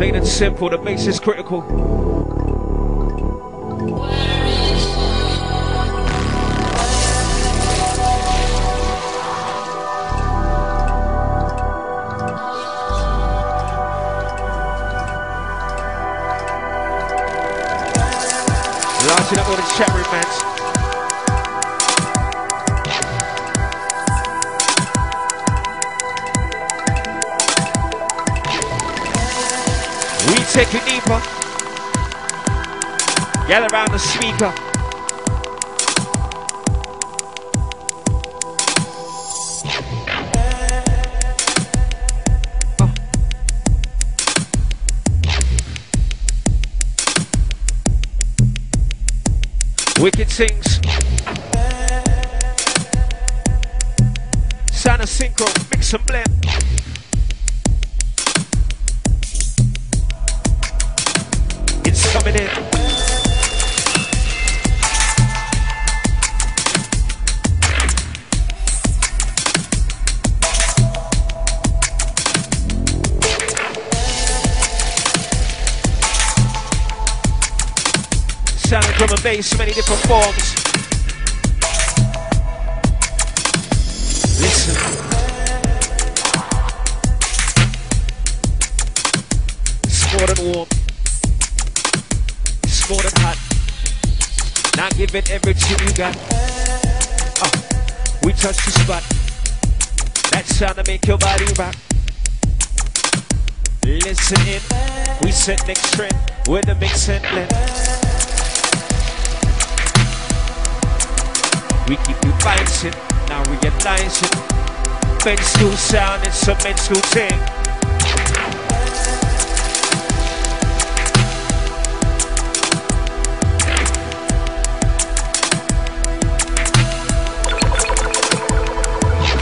Plain and simple, the bass is critical. Lighting up all the chat room, man. Take it deeper. Get around the speaker. Wicked sings. Sound of synchro, mix and blend. In. Sound of drum and bass, many different forms. Listen. More than warm more than hot. Not giving everything you got. Uh, we touch the spot. That sound to make your body rock. Listen in. We set next trend with the mix and blend. We keep you bouncing. Now realizing. Men's school sound, it's a men's school thing.